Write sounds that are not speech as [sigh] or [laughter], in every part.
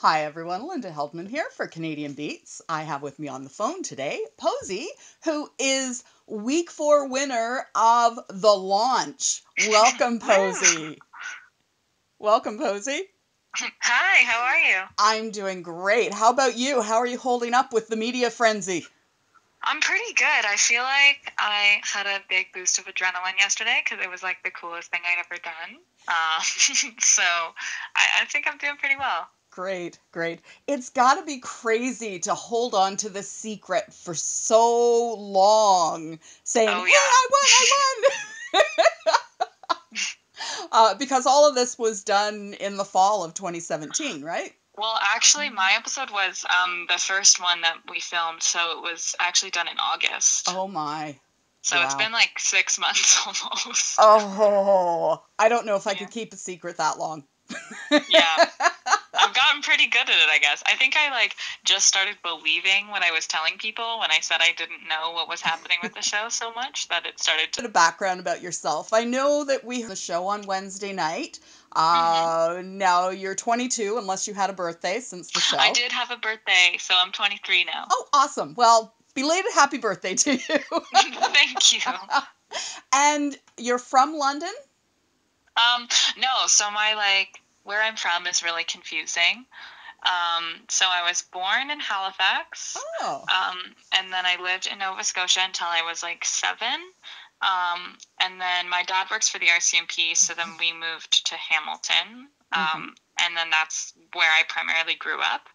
Hi everyone, Linda Heldman here for Canadian Beats. I have with me on the phone today POESY, who is week four winner of the launch. Welcome, [laughs] POESY. Welcome, POESY. Hi, how are you? I'm doing great. How about you? How are you holding up with the media frenzy? I'm pretty good. I feel like I had a big boost of adrenaline yesterday because it was like the coolest thing I'd ever done. Uh, [laughs] so I, I think I'm doing pretty well. Great, great. It's got to be crazy to hold on to the secret for so long, saying, Oh, "Hey, yeah. I won, I won." [laughs] uh, because all of this was done in the fall of 2017, right? Well, actually, my episode was um, the first one that we filmed, so it was actually done in August. Oh my. so it's been like six months [laughs] almost. Oh, I don't know if I Yeah. could keep a secret that long. Yeah. [laughs] Pretty good at it, I guess. I think I like just started believing what I was telling people when I said I didn't know what was happening with the show so much that it started to A background about yourself. I know that we have a show on Wednesday night. Uh, Now you're 22, unless you had a birthday since the show. I did have a birthday, so I'm 23 now. Oh, awesome. Well, belated happy birthday to you. [laughs] Thank you. [laughs] and you're from London? Um, no, so my like where I'm from is really confusing. Um, so I was born in Halifax, Oh. um, and then I lived in Nova Scotia until I was like seven. Um, and then my dad works for the RCMP, so then we moved to Hamilton. Um, and then that's where I primarily grew up.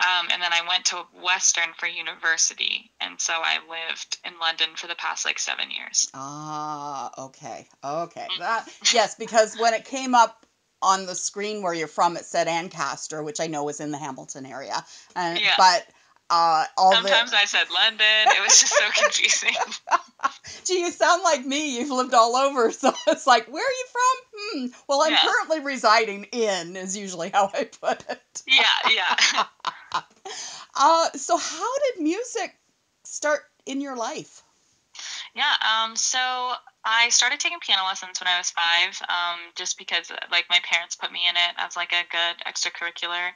Um, and then I went to Western for university, and so I lived in London for the past like seven years. Ah, okay. Okay. That yes, because when it came up on the screen where you're from, it said Ancaster, which I know is in the Hamilton area. And Yeah. but uh all Sometimes I said London. It was just so [laughs] confusing. the Gee, you sound like me. You've lived all over, [laughs] so it's like, where are you from? Hmm. Well, I'm Yeah. currently residing in is usually how I put it. yeah, yeah. [laughs] Uh, so how did music start in your life? Yeah, um, so I started taking piano lessons when I was five, um, just because like my parents put me in it as like a good extracurricular,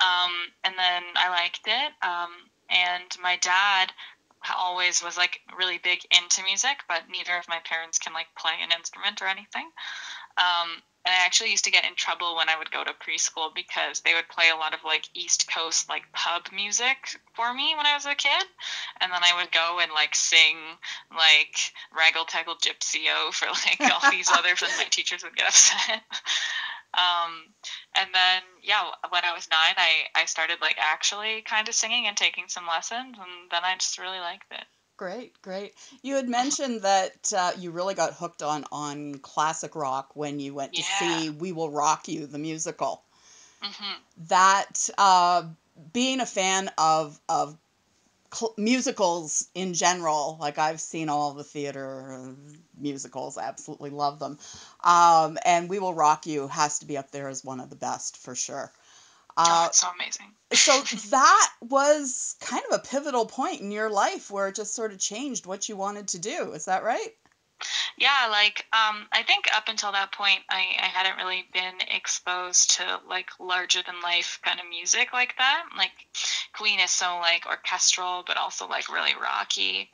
um, and then I liked it. Um, and my dad always was like really big into music, but neither of my parents can like play an instrument or anything. Um, and I actually used to get in trouble when I would go to preschool because they would play a lot of like East Coast like pub music for me when I was a kid, and then I would go and like sing like Raggle Taggle Gypsy O for like all these [laughs] other and my teachers would get upset. [laughs] Um, and then yeah, when I was nine, I I started like actually kind of singing and taking some lessons, and then I just really liked it. Great, great. You had mentioned that uh, you really got hooked on on classic rock when you went to see "We Will Rock You" the musical. hmm That uh, being a fan of of cl- musicals in general, like I've seen all the theater musicals, absolutely love them. Um, and "We Will Rock You" has to be up there as one of the best for sure. Oh, Uh, it's so amazing. so [laughs] that was kind of a pivotal point in your life where it just sort of changed what you wanted to do. Is that right? Yeah, like um, I think up until that point, I, I hadn't really been exposed to like larger than life kind of music like that. Like Queen is so like orchestral, but also like really rocky,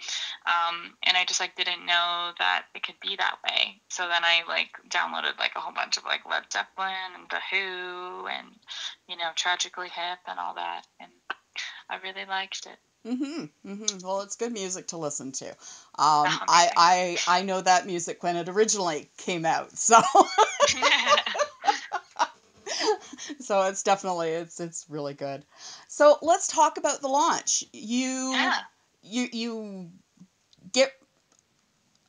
um, and I just like didn't know that it could be that way. So then I like downloaded like a whole bunch of like Led Zeppelin and The Who and you know Tragically Hip and all that, and I really liked it. Mm-hmm. Mm-hmm. Well, it's good music to listen to. [laughs] Um, Oh, I, I I know that music when it originally came out, [laughs] so [laughs] so it's definitely it's it's really good. So let's talk about the launch. You yeah. you you get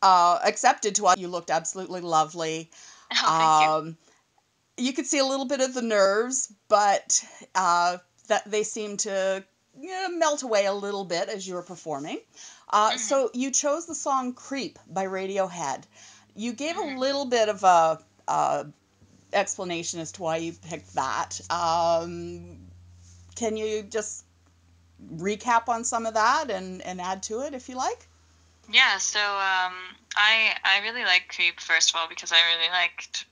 uh, accepted to us. You looked absolutely lovely. Oh, thank you. um, you could see a little bit of the nerves, but uh, that they seem to yeah, melt away a little bit as you were performing. Uh, Mhm. So you chose the song "Creep" by Radiohead. You gave a Mhm. little bit of a, uh explanation as to why you picked that. Um, can you just recap on some of that and, and add to it if you like? Yeah, so um, I I really like Creep first of all because I really liked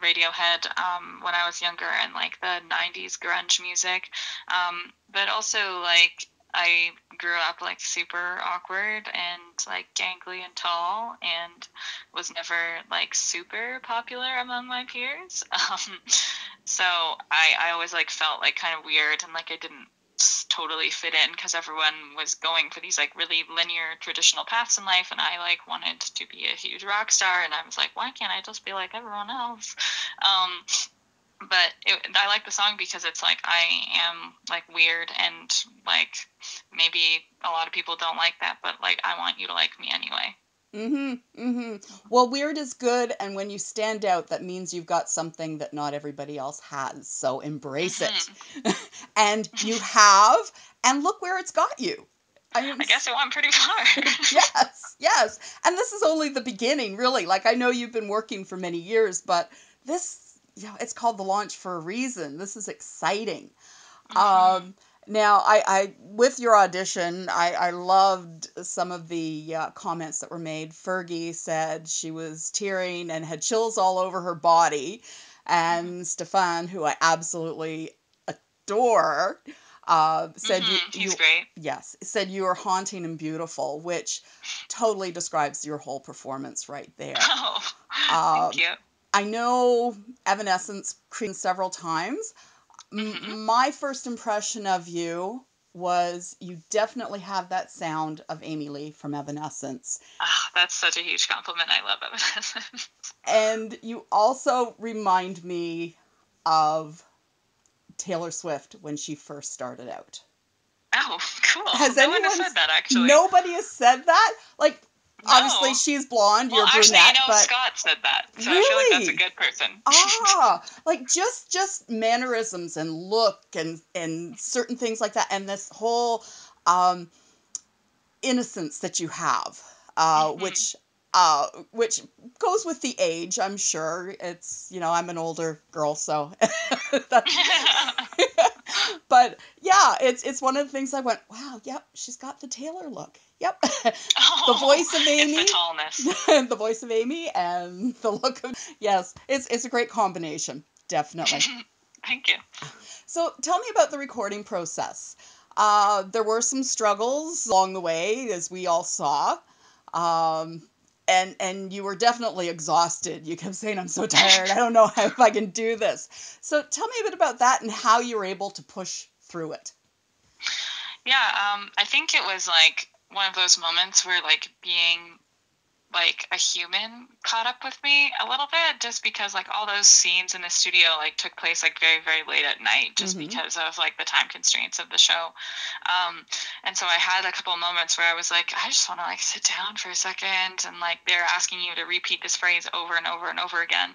Radiohead um, when I was younger and like the 90s grunge music. Um, but also, like, I grew up like super awkward and like gangly and tall and was never like super popular among my peers. [laughs] Um, so I, I always like felt like kind of weird and like I didn't totally fit in because everyone was going for these like really linear traditional paths in life and I like wanted to be a huge rock star and I was like why can't I just be like everyone else? [laughs] Um, but it, I like the song because it's like I am like weird and like maybe a lot of people don't like that but like I want you to like me anyway Mm-hmm. Mm-hmm. Well, weird is good, and when you stand out, that means you've got something that not everybody else has. So embrace mm-hmm. it. [laughs] and you have, and look where it's got you. I, mean, I guess it went pretty far. [laughs] yes, yes. And this is only the beginning, really. Like I know you've been working for many years, but this, you know, it's called the launch for a reason. This is exciting. Mm-hmm. Um, now, I, I with your audition, I, I loved some of the uh, comments that were made. Fergie said she was tearing and had chills all over her body, and Stephan, who I absolutely adore, uh, said Mhm, you, you yes said you are haunting and beautiful, which totally describes your whole performance right [laughs] there. Oh, Um, thank you. I know Evanescence created several times. M- Mhm. my first impression of you was you definitely have that sound of Amy Lee from Evanescence. Ah, that's such a huge compliment. I love Evanescence. And you also remind me of Taylor Swift when she first started out. Oh, cool. Has no one has anyone- said that actually. Nobody has said that. Like, No. obviously, she's blonde, Well, you're actually, brunette, you know, but. Scott said that, so I feel like that's a good person. ah [laughs] like just just mannerisms and look and and certain things like that and this whole um innocence that you have uh Mhm. which uh which goes with the age i'm sure it's you know i'm an older girl so [laughs] that- [laughs] but yeah it's it's one of the things i went wow yep she's got the taylor look yep [laughs] the voice of Amy. The tallness. [laughs] the voice of Amy and [laughs] the look of yes, it's it's a great combination, definitely. Thank you. so tell me about the recording process. Uh, there were some struggles along the way, as we all saw, um, and and you were definitely exhausted. You kept saying, "I'm so tired. I don't know [laughs] how, if I can do this." So tell me a bit about that and how you were able to push through it. Yeah, um, I think it was like one of those moments where like being like a human caught up with me a little bit just because like all those scenes in the studio like took place like very very late at night just Mhm. because of like the time constraints of the show um and so i had a couple moments where i was like i just want to like sit down for a second and like they're asking you to repeat this phrase over and over and over again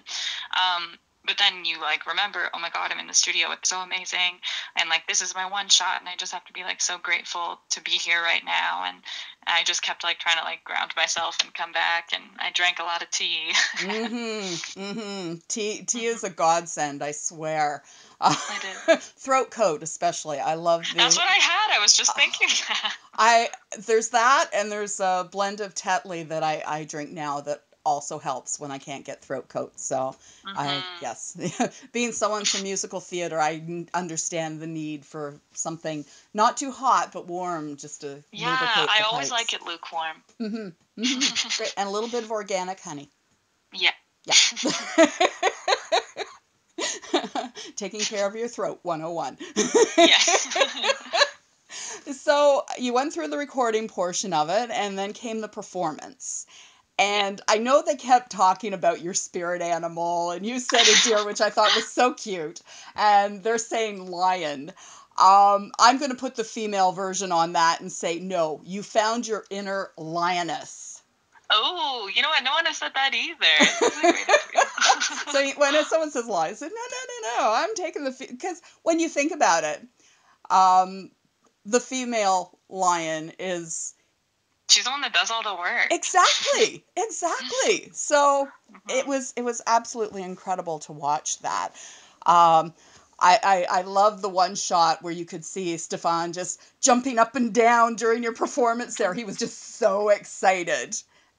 um but then you like remember oh my god i'm in the studio it's so amazing and like this is my one shot and i just have to be like so grateful to be here right now and i just kept like trying to like ground myself and come back and i drank a lot of tea mm-hmm. Mm-hmm. Tea tea is a godsend, I swear. I [laughs] Throat coat, especially. I love the. that's what i had i was just thinking that I there's that, and there's a blend of Tetley that I I drink now that also helps when I can't get throat coats. So I Mhm. yes, [laughs] being someone from musical theater, I understand the need for something not too hot but warm, just to yeah i always pipes. like it lukewarm Mm-hmm. hmm Great, and a little bit of organic honey. yeah Yeah. [laughs] Taking care of your throat 101. yes [laughs] so you went through the recording portion of it and then came the performance. And I know they kept talking about your spirit animal, and you said a deer, which I thought was so cute. And they're saying lion. Um, I'm going to put the female version on that and say, no, you found your inner lioness. oh you know what no one has said that either That's a great [laughs] idea. so when someone says lion, I said, no, no, no, no, I'm taking the because when you think about it, um, the female lion is she's the one that does all the work exactly, [laughs] exactly. So it Mhm. was it was absolutely incredible to watch that. Um, I, I, I love the one shot where you could see Stephan just jumping up and down during your performance there. He was just so excited.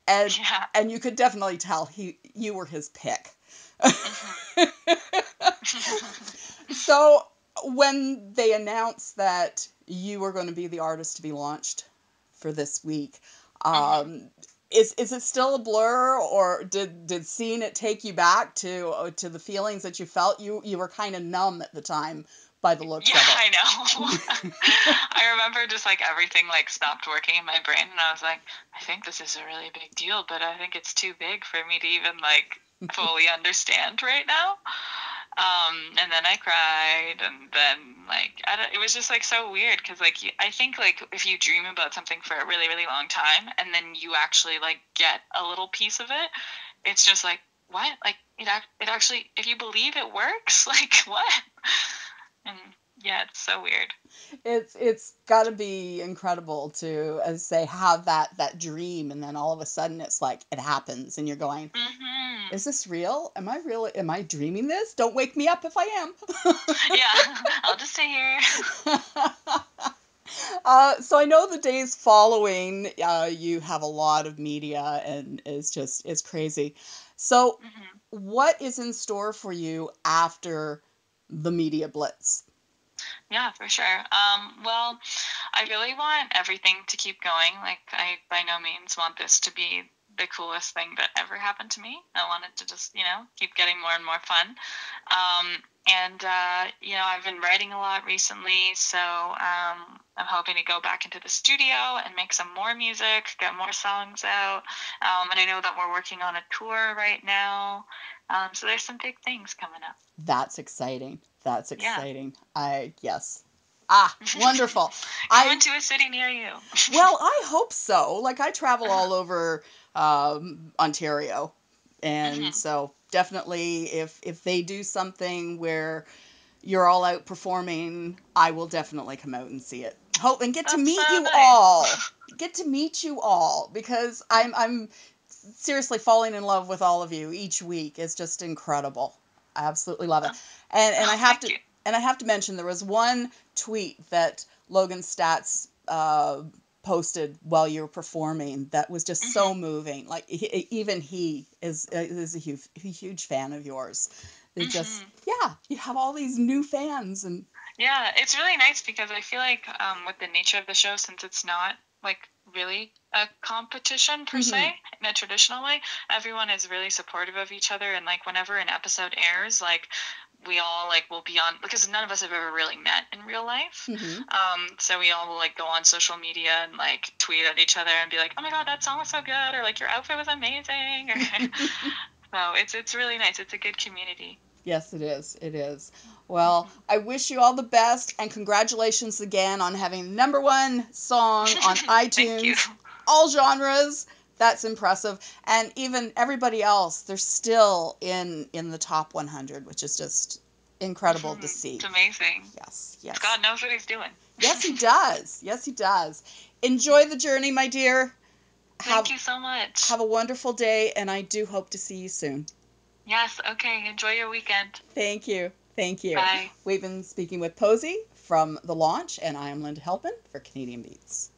And yeah and you could definitely tell he you were his pick. Mhm. [laughs] so when they announced that you were going to be the artist to be launched for this week, um, is is it still a blur, or did did seeing it take you back to uh, to the feelings that you felt? You you were kind of numb at the time by the looks yeah, of it. I know. [laughs] I remember just like everything like stopped working in my brain, and I was like, I think this is a really big deal, but I think it's too big for me to even like [laughs] fully understand right now. Um, and then I cried, and then like I don't, it was just like so weird because like I think like if you dream about something for a really really long time, and then you actually like get a little piece of it, it's just like what? Like it it actually if you believe it works [laughs] like what? And yeah it's so weird It's it's got to be incredible to, as say, have that that dream, and then all of a sudden it's like it happens, and you're going, hmm "Is this real? Am I really? Am I dreaming this? Don't wake me up if I am." yeah [laughs] [laughs] I'll just stay here [laughs] uh, so I know the days following, uh, you have a lot of media, and it's just it's crazy. So, hmm what is in store for you after the media blitz? Yeah, for sure. Um, well, I really want everything to keep going. Like, I by no means want this to be the coolest thing that ever happened to me. I wanted to just, you know, keep getting more and more fun. Um, and, uh, you know, I've been writing a lot recently, so um, I'm hoping to go back into the studio and make some more music, get more songs out. Um, and I know that we're working on a tour right now. Um, so there's some big things coming up. That's exciting. That's Yeah. exciting. I yes. Ah, [laughs] wonderful. I went to a city near you. [laughs] well, I hope so. Like I travel all over um, Ontario, and Mhm. so definitely if if they do something where you're all out performing, I will definitely come out and see it. Hope and get to meet so you nice. all. [laughs] Get to meet you all because I'm I'm seriously falling in love with all of you each week. It's just incredible. I absolutely love it. And and I Oh, have to and I have to mention there was one tweet that Logan Staats uh, posted while you were performing that was just so Mm-hmm. moving. Like he, even he is uh, is a huge huge fan of yours. It just Mhm. yeah, you have all these new fans and Yeah, it's really nice because I feel like um, with the nature of the show, since it's not like really a competition per se in a traditional way, everyone is really supportive of each other. And like whenever an episode airs, like we all like will be on because none of us have ever really met in real life. Mhm. Um, so we all will like go on social media and like tweet at each other and be like, "Oh my god, that song was so good," or like, "Your outfit was amazing." [laughs] so it's it's really nice. It's a good community. Yes, it is. It is. Well, I wish you all the best and congratulations again on having number one song on [laughs] iTunes, all genres. That's impressive. And even everybody else, they're still in in the top 100, which is just incredible to Mhm. see. It's amazing. Yes, yes. God knows what he's doing. Yes, he [laughs] does. Yes, he does. Enjoy the journey, my dear. Thank Have you so much. have a wonderful day and I do hope to see you soon. yes, okay. Enjoy your weekend. Thank you. Thank you. Bye. We've been speaking with POESY from The Launch, and I am Linda Heldman for Canadian Beats.